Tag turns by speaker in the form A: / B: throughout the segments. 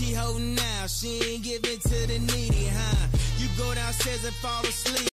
A: She holding now, she ain't giving to the needy, huh? You go downstairs and fall asleep.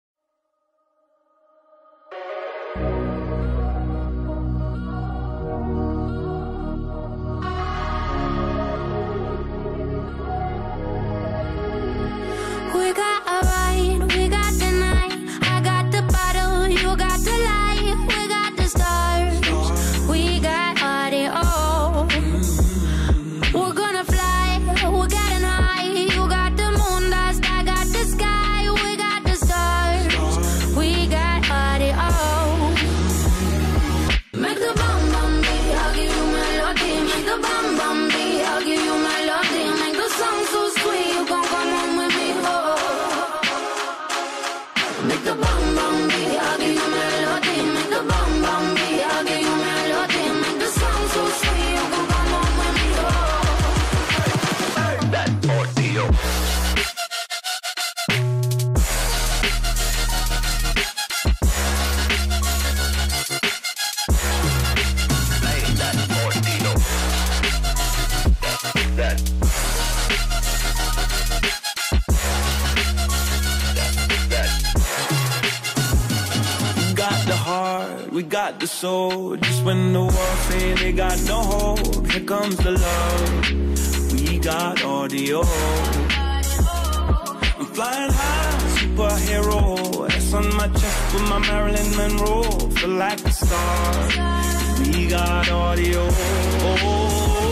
B: got the
C: soul. Just when the world say they got no hope, here comes the love. We got audio. I'm flying high, superhero. S on my chest with my Marilyn Monroe. Feel like a star. We got audio.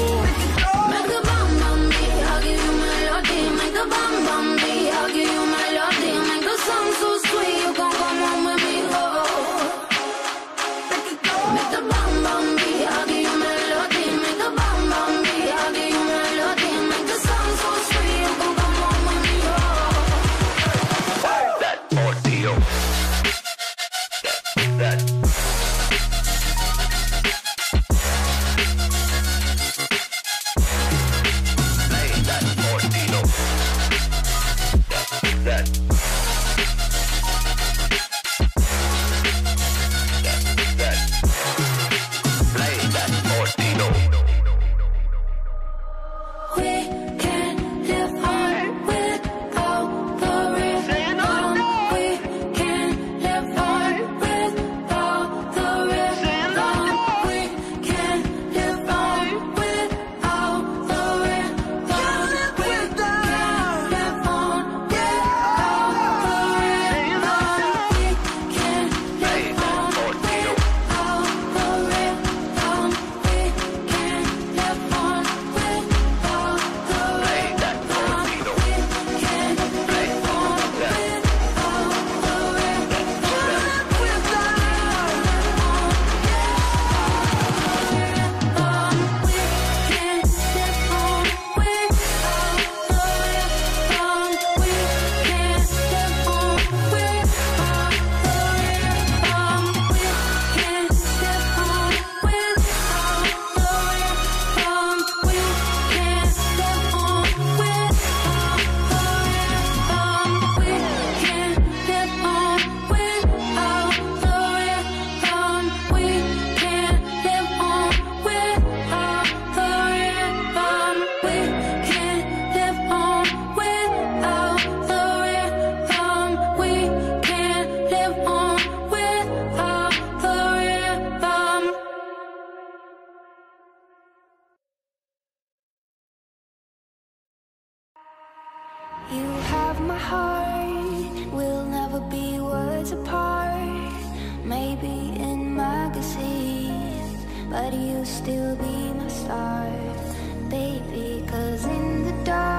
B: but you still be my star, baby. Cause in the dark.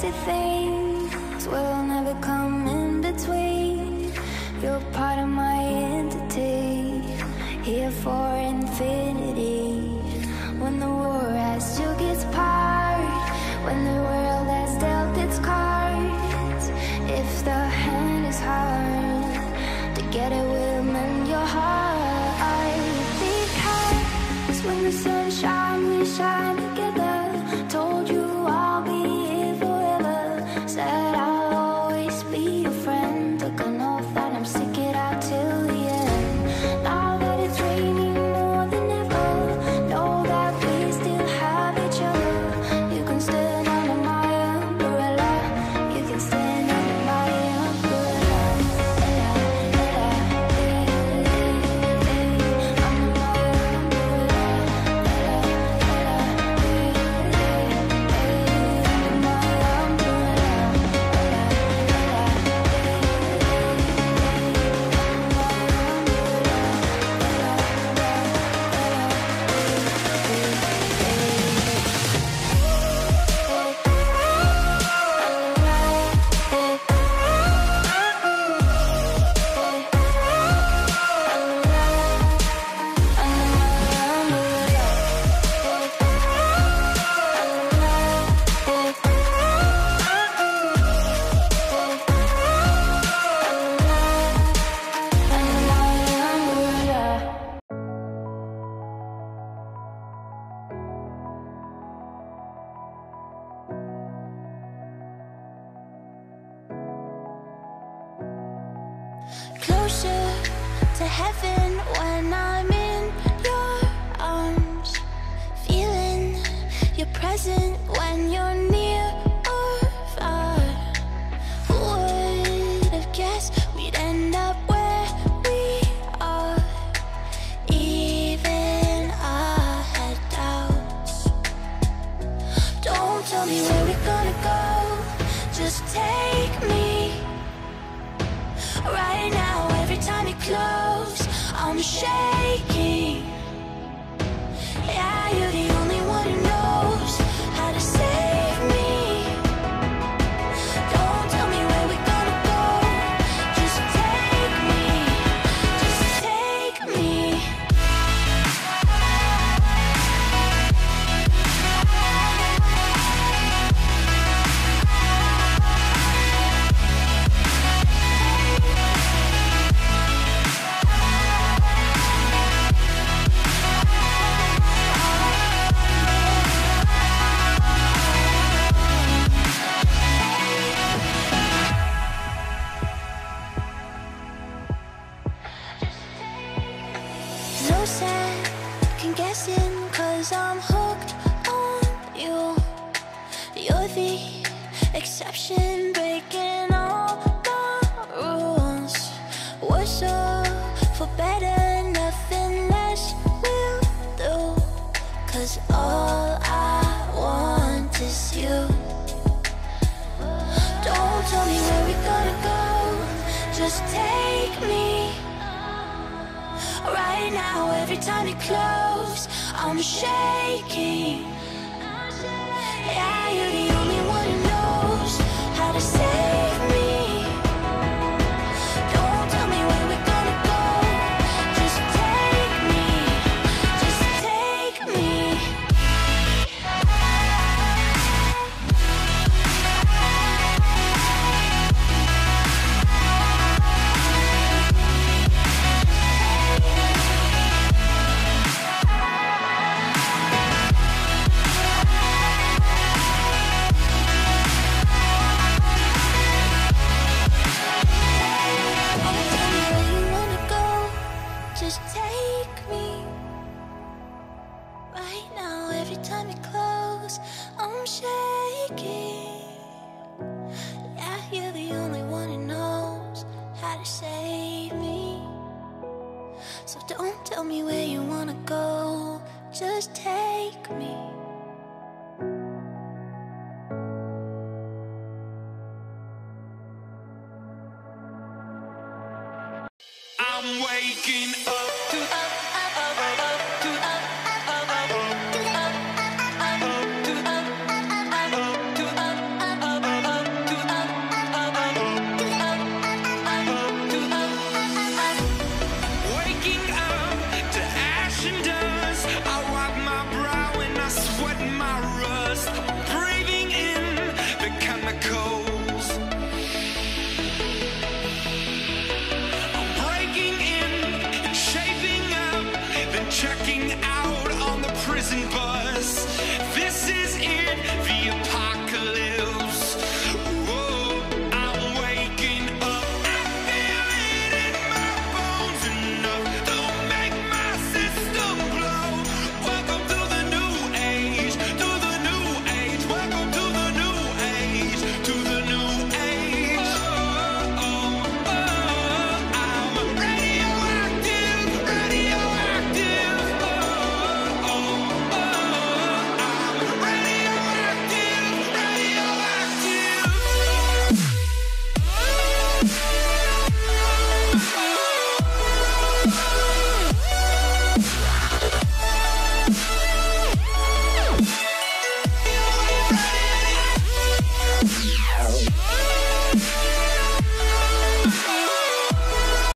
B: see things
C: Closer to heaven when I'm in your arms. Feeling your presence when you're near or far. Who would have guessed we'd end up where we are? Even I had doubts. Don't tell me where we're gonna go. Just take me. Now, every time you close, I'm shaking. So for better, nothing less will do. Cause all I want is you. Don't tell me where we're gonna go, just take me. Right now, every time you close, I'm shaking. Shaking. Yeah, you're the only one who knows how to save me. So don't tell me where you wanna go. Just take me.
B: I'm waking up. to Waking